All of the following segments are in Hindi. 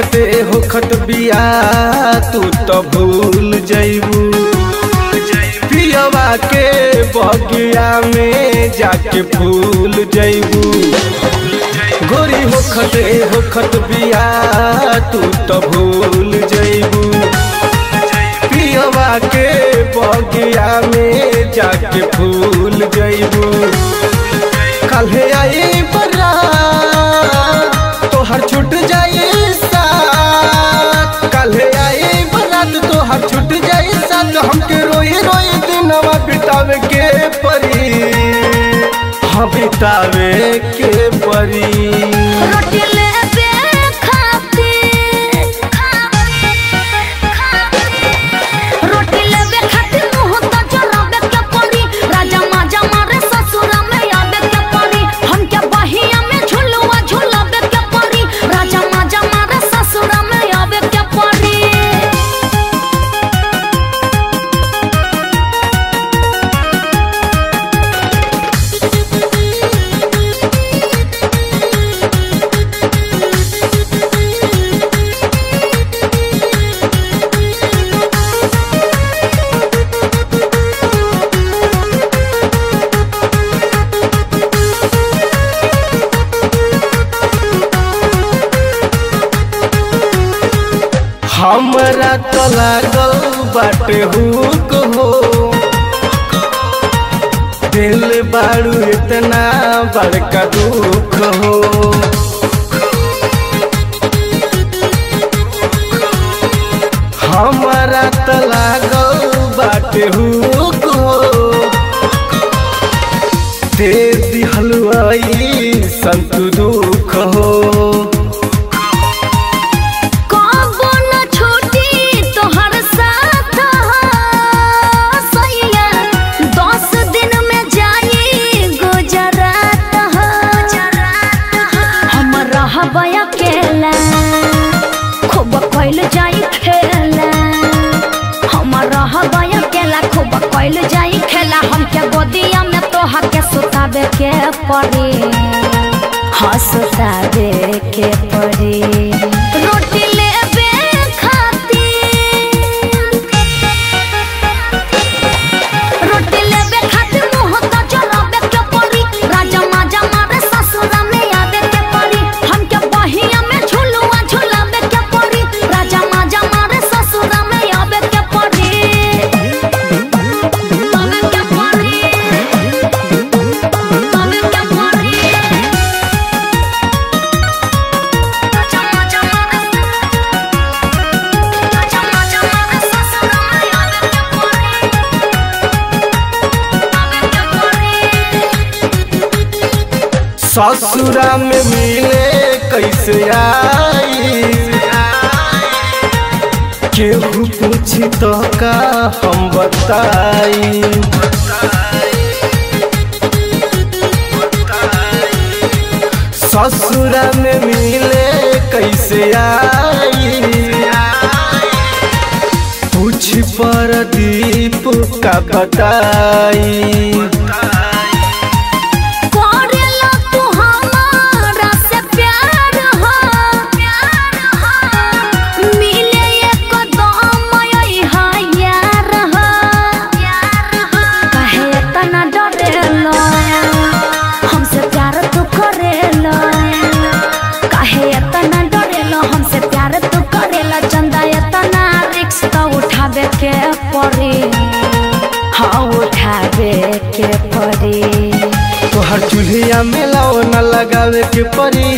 होखते होखत बिया, तू तो भूल जइबू। पियवा के बगिया में जाके फूल जइबू। गोरी होखते होखत बिया, तू तो भूल जइबू। पियवा के बगिया में जाके फूल जइबू। कल्हे आई छूट जाई साथ हमके रोई रोई दिनवा बितावे के परी। हाँ बितावे के परी। हमरा तो लागल बाटे हुक हो। दिल बाड़ू इतना बड़का दुख हो। हमरा तो लागल बाटे हुक कैल जाई खेला हमके गोदिया में तोहर के सुताबे के पड़ी? हाँ सुताबे। ससुरा में मिले कैसे आई? केहू पूछी तो का हम बताई? ससुरा में मिले कैसे आई? पूछ पर दीप का बताई। के पड़ी तोहर चूल्हिया में लाओ न लगावे के परी।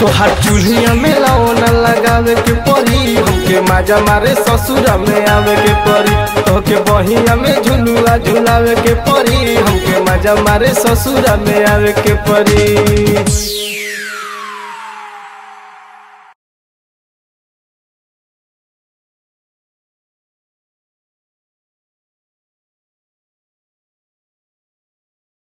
तोहर चूल्हिया में लाओ न लगावे के परी। हमके माजा मारे ससुर में आवे के परी। तोहके बहिया में झुलुआ झुलावे के परी। हमके माजा मारे ससुर में आवे के परी।